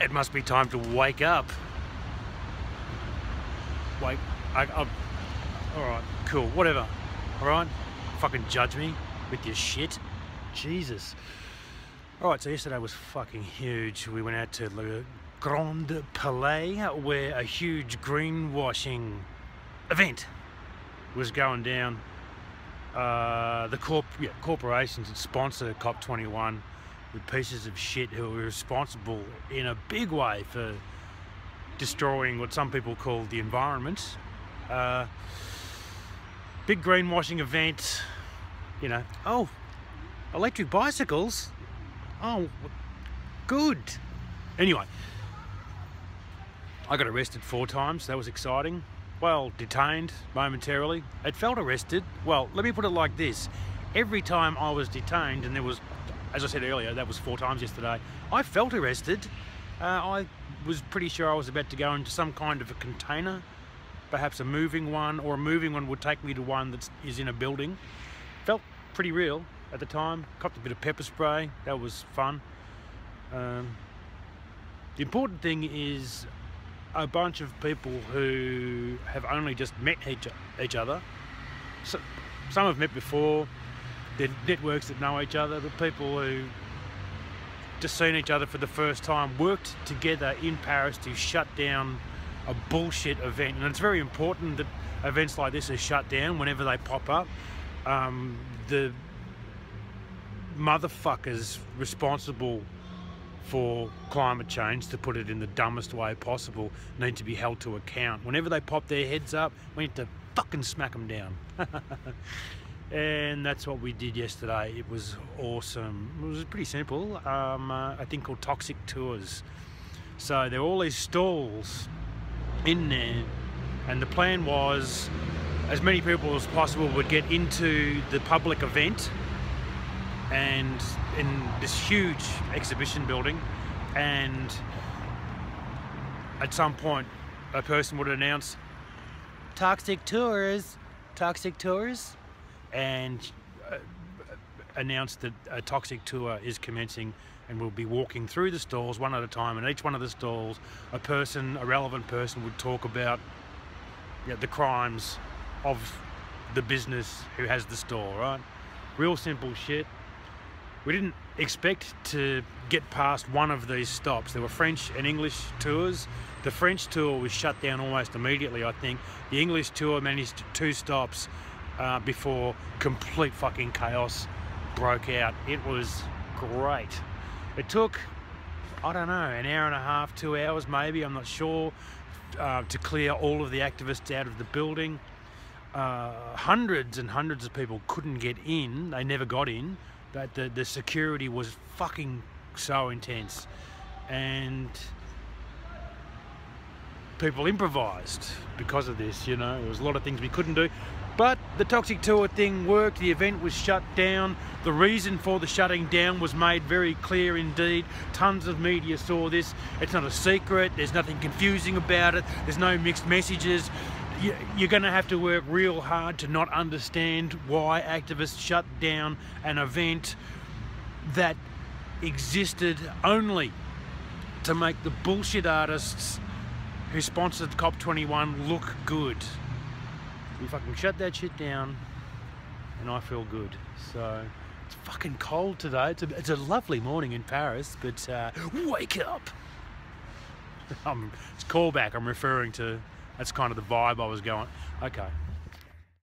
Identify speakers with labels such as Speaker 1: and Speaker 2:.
Speaker 1: it must be time to wake up. Wake, I, I, all right, cool, whatever. All right, fucking judge me with your shit. Jesus. All right, so yesterday was fucking huge. We went out to Le Grand Palais where a huge greenwashing event was going down. Uh, the corp yeah, corporations sponsor COP21 with pieces of shit who are responsible in a big way for destroying what some people call the environment. Uh, big greenwashing event, you know. Oh, electric bicycles? Oh, good. Anyway, I got arrested four times. That was exciting. Well, detained momentarily. It felt arrested. Well, let me put it like this. Every time I was detained, and there was as I said earlier, that was four times yesterday. I felt arrested. Uh, I was pretty sure I was about to go into some kind of a container, perhaps a moving one, or a moving one would take me to one that is in a building. Felt pretty real at the time. Copped a bit of pepper spray. That was fun. Um, the important thing is a bunch of people who have only just met each, each other. So, some have met before, they're networks that know each other, the people who just seen each other for the first time worked together in Paris to shut down a bullshit event. And it's very important that events like this are shut down whenever they pop up. Um, the motherfuckers responsible for climate change, to put it in the dumbest way possible, need to be held to account. Whenever they pop their heads up, we need to fucking smack them down. and that's what we did yesterday. It was awesome. It was pretty simple. Um, uh, I think called Toxic Tours. So there were all these stalls in there, and the plan was as many people as possible would get into the public event and in this huge exhibition building and at some point a person would announce toxic tours toxic tours and uh, announced that a toxic tour is commencing and we'll be walking through the stalls one at a time. And each one of the stalls a person a relevant person would talk about you know, the crimes of the business who has the store right? Real simple shit. We didn't expect to get past one of these stops. There were french and english tours. The french tour was shut down almost immediately i think. The english tour managed two stops uh, before complete fucking chaos broke out. It was great. It took, I don't know, an hour and a half, two hours maybe, I'm not sure, uh, to clear all of the activists out of the building. Uh, hundreds and hundreds of people couldn't get in, they never got in, but the, the security was fucking so intense. And people improvised because of this, you know. There was a lot of things we couldn't do. But the Toxic Tour thing worked, the event was shut down. The reason for the shutting down was made very clear indeed. Tons of media saw this. It's not a secret, there's nothing confusing about it, there's no mixed messages. You're going to have to work real hard to not understand why activists shut down an event that existed only to make the bullshit artists who sponsored COP21 look good. We fucking shut that shit down and I feel good. So it's fucking cold today. It's a, it's a lovely morning in Paris, but uh, wake up. It's callback. I'm referring to, that's kind of the vibe I was going. Okay.